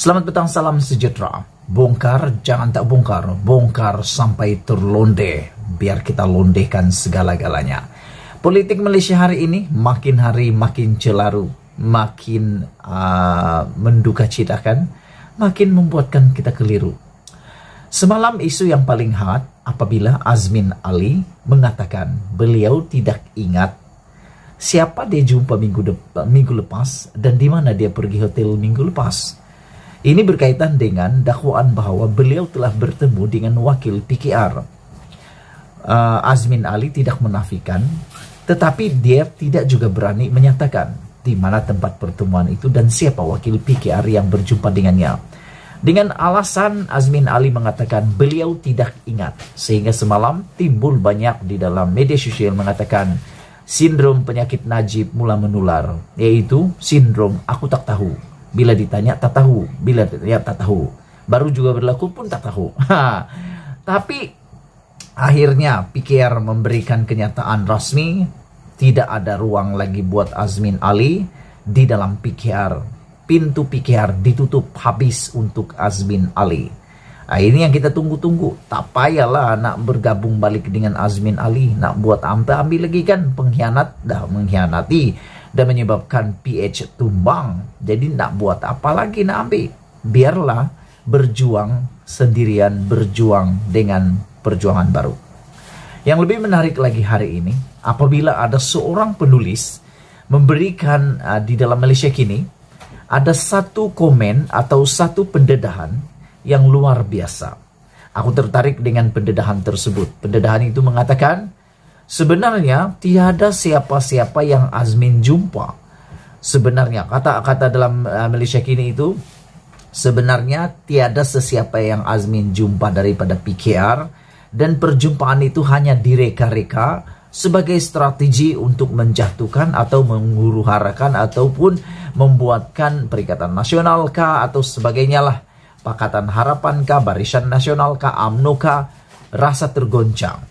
Selamat petang, salam sejahtera. Bongkar, jangan tak bongkar. Bongkar sampai terlonde. Biar kita londekan segala-galanya. Politik Malaysia hari ini makin hari makin celaru. Makin uh, menduka citakan. Makin membuatkan kita keliru. Semalam isu yang paling hangat apabila Azmin Ali mengatakan beliau tidak ingat siapa dia jumpa minggu, minggu lepas dan di mana dia pergi hotel minggu lepas. Ini berkaitan dengan dakwaan bahwa beliau telah bertemu dengan wakil PKR. Uh, Azmin Ali tidak menafikan, tetapi dia tidak juga berani menyatakan di mana tempat pertemuan itu dan siapa wakil PKR yang berjumpa dengannya. Dengan alasan Azmin Ali mengatakan beliau tidak ingat. Sehingga semalam timbul banyak di dalam media sosial mengatakan sindrom penyakit Najib mula menular. Yaitu sindrom aku tak tahu. Bila ditanya tak tahu. Bila ditanya tak tahu. Baru juga berlaku pun tak tahu. Tapi akhirnya PKR memberikan kenyataan rasmi. Tidak ada ruang lagi buat Azmin Ali di dalam PKR pintu PKR ditutup habis untuk Azmin Ali. Nah, ini yang kita tunggu-tunggu. Tak payahlah nak bergabung balik dengan Azmin Ali. Nak buat apa ambil lagi kan pengkhianat dah mengkhianati dan menyebabkan PH tumbang. Jadi nak buat apa lagi nak ambil? Biarlah berjuang sendirian, berjuang dengan perjuangan baru. Yang lebih menarik lagi hari ini, apabila ada seorang penulis memberikan uh, di dalam Malaysia kini ada satu komen atau satu pendedahan yang luar biasa. Aku tertarik dengan pendedahan tersebut. Pendedahan itu mengatakan, sebenarnya tiada siapa-siapa yang Azmin jumpa. Sebenarnya, kata-kata dalam uh, Malaysia kini itu, sebenarnya tiada sesiapa yang Azmin jumpa daripada PKR, dan perjumpaan itu hanya direka-reka, sebagai strategi untuk menjatuhkan atau menguruharakan ataupun membuatkan Perikatan Nasional kah atau sebagainya lah. Pakatan Harapan kah, Barisan Nasional kah, AMNO kah, rasa tergoncang.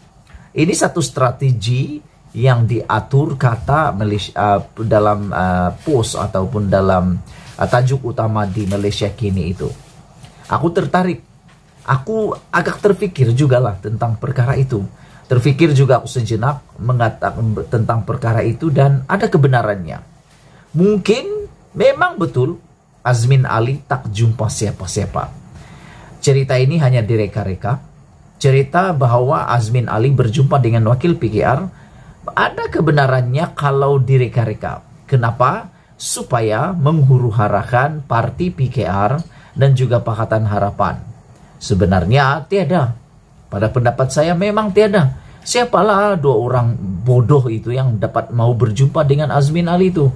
Ini satu strategi yang diatur kata Malaysia, uh, dalam uh, post ataupun dalam uh, tajuk utama di Malaysia kini itu. Aku tertarik. Aku agak terpikir juga lah tentang perkara itu Terfikir juga aku sejenak mengatakan tentang perkara itu dan ada kebenarannya. Mungkin memang betul Azmin Ali tak jumpa siapa-siapa. Cerita ini hanya direka-reka. Cerita bahwa Azmin Ali berjumpa dengan wakil PKR ada kebenarannya kalau direka-reka. Kenapa? Supaya menghuru-harakan parti PKR dan juga Pakatan Harapan. Sebenarnya tiada pada pendapat saya memang tiada. Siapalah dua orang bodoh itu yang dapat mau berjumpa dengan Azmin Ali itu.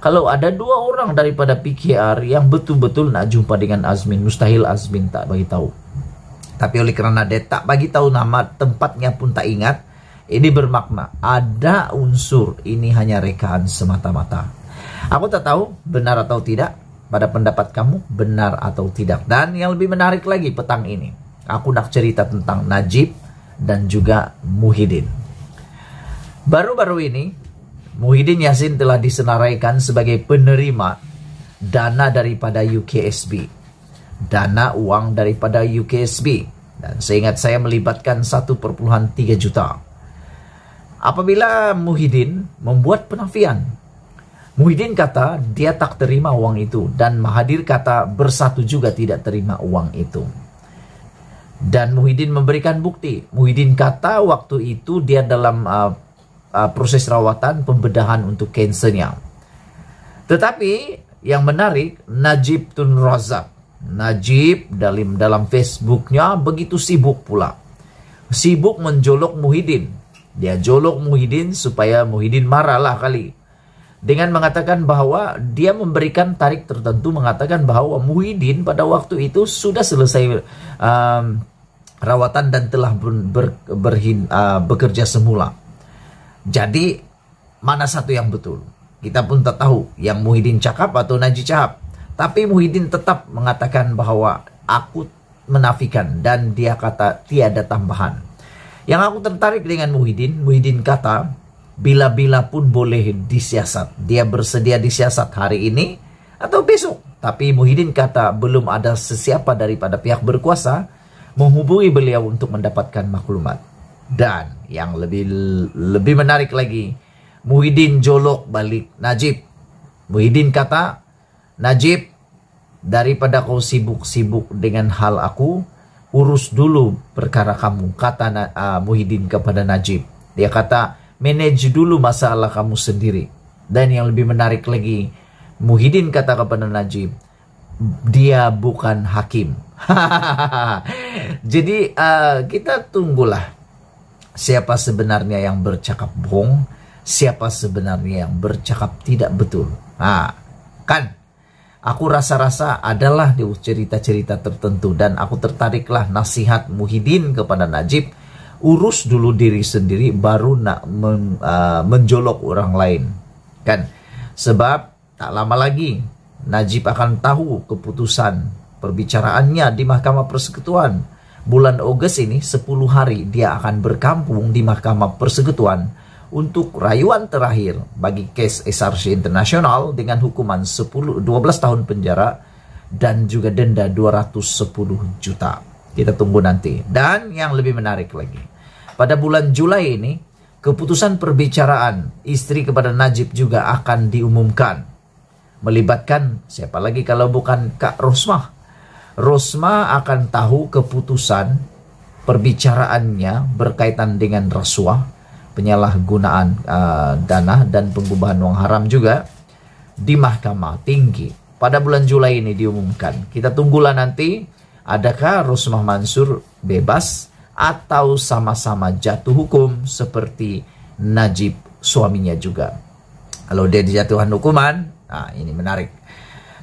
Kalau ada dua orang daripada PKR yang betul-betul nak jumpa dengan Azmin, mustahil Azmin tak bagi tahu. Tapi oleh kerana dia tak bagi tahu nama tempatnya pun tak ingat, ini bermakna ada unsur ini hanya rekaan semata-mata. Aku tak tahu benar atau tidak pada pendapat kamu benar atau tidak. Dan yang lebih menarik lagi petang ini, aku nak cerita tentang Najib dan juga Muhyiddin. Baru-baru ini, Muhyiddin Yassin telah disenaraikan sebagai penerima dana daripada UKSB. Dana uang daripada UKSB. Dan seingat saya melibatkan 1.3 juta. Apabila Muhyiddin membuat penafian, Muhyiddin kata dia tak terima uang itu dan Mahathir kata bersatu juga tidak terima uang itu. Dan Muhyiddin memberikan bukti. Muhyiddin kata waktu itu dia dalam uh, uh, proses rawatan pembedahan untuk kansernya. Tetapi yang menarik Najib Tun Razak. Najib dalam dalam Facebooknya begitu sibuk pula. Sibuk menjolok Muhyiddin. Dia jolok Muhyiddin supaya Muhyiddin marahlah kali. Dengan mengatakan bahwa dia memberikan tarik tertentu mengatakan bahwa Muhyiddin pada waktu itu sudah selesai um, rawatan dan telah ber, ber, berhin, uh, bekerja semula. Jadi mana satu yang betul? Kita pun tak tahu yang Muhyiddin cakap atau Najib cakap. Tapi Muhyiddin tetap mengatakan bahwa aku menafikan dan dia kata tiada tambahan. Yang aku tertarik dengan Muhyiddin, Muhyiddin kata bila-bila pun boleh disiasat. Dia bersedia disiasat hari ini atau besok. Tapi Muhyiddin kata belum ada sesiapa daripada pihak berkuasa menghubungi beliau untuk mendapatkan maklumat. Dan yang lebih lebih menarik lagi, Muhyiddin jolok balik Najib. Muhyiddin kata, Najib, daripada kau sibuk-sibuk dengan hal aku, urus dulu perkara kamu, kata uh, Muhyiddin kepada Najib. Dia kata, manage dulu masalah kamu sendiri. Dan yang lebih menarik lagi, Muhyiddin kata kepada Najib, dia bukan hakim. Jadi uh, kita tunggulah siapa sebenarnya yang bercakap bohong, siapa sebenarnya yang bercakap tidak betul. Nah, kan aku rasa-rasa adalah di cerita-cerita tertentu dan aku tertariklah nasihat Muhyiddin kepada Najib. Urus dulu diri sendiri baru nak men, uh, menjolok orang lain. Kan? Sebab tak lama lagi Najib akan tahu keputusan perbicaraannya di Mahkamah Persekutuan. Bulan Ogos ini 10 hari dia akan berkampung di Mahkamah Persekutuan untuk rayuan terakhir bagi case SRC Internasional dengan hukuman 10 12 tahun penjara dan juga denda 210 juta. Kita tunggu nanti. Dan yang lebih menarik lagi, pada bulan Juli ini keputusan perbicaraan istri kepada Najib juga akan diumumkan melibatkan siapa lagi kalau bukan Kak Rosmah. Rosmah akan tahu keputusan perbicaraannya berkaitan dengan rasuah, penyalahgunaan uh, dana dan pengubahan uang haram juga di mahkamah tinggi. Pada bulan Juli ini diumumkan. Kita tunggulah nanti adakah Rosmah Mansur bebas atau sama-sama jatuh hukum seperti Najib suaminya juga. Kalau dia dijatuhkan hukuman, Nah, ini menarik.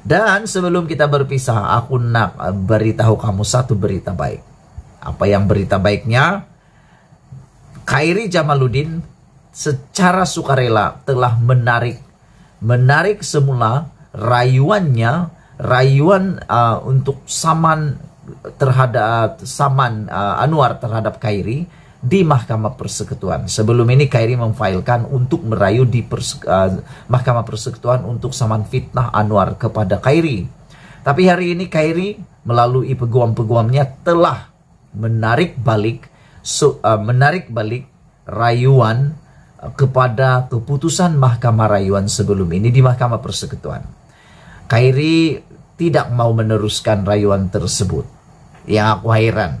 Dan sebelum kita berpisah, aku nak beritahu kamu satu berita baik. Apa yang berita baiknya? Khairi Jamaluddin secara sukarela telah menarik menarik semula rayuannya, rayuan uh, untuk saman terhadap saman uh, Anwar terhadap Khairi di Mahkamah Persekutuan. Sebelum ini Kairi memfailkan untuk merayu di uh, Mahkamah Persekutuan untuk saman fitnah Anwar kepada Kairi. Tapi hari ini Kairi melalui peguam-peguamnya telah menarik balik so, uh, menarik balik rayuan uh, kepada keputusan Mahkamah Rayuan sebelum ini di Mahkamah Persekutuan. Kairi tidak mau meneruskan rayuan tersebut. Yang aku heran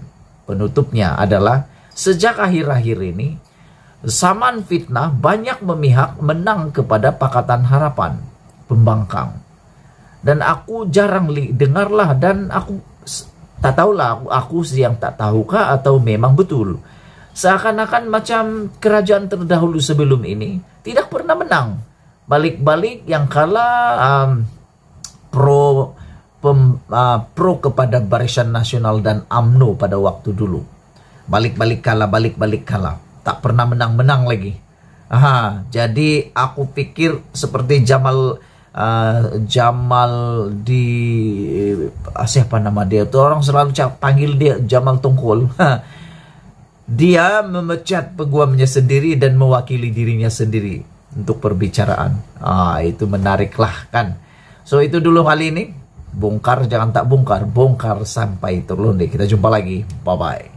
penutupnya adalah Sejak akhir-akhir ini, Saman fitnah banyak memihak menang kepada Pakatan Harapan, pembangkang. Dan aku jarang dengarlah dan aku tak tahulah aku, aku yang tak tahukah atau memang betul. Seakan-akan macam kerajaan terdahulu sebelum ini tidak pernah menang. Balik-balik yang kalah um, pro pem, uh, pro kepada Barisan Nasional dan AMNO pada waktu dulu balik-balik kalah, balik-balik kalah. Tak pernah menang-menang lagi. Aha, jadi aku pikir seperti Jamal uh, Jamal di uh, siapa nama dia tuh orang selalu panggil dia Jamal Tongkol. dia memecat peguamnya sendiri dan mewakili dirinya sendiri untuk perbicaraan. Ah, itu menariklah kan. So itu dulu kali ini. Bongkar jangan tak bongkar, bongkar sampai terlunde. Kita jumpa lagi. Bye bye.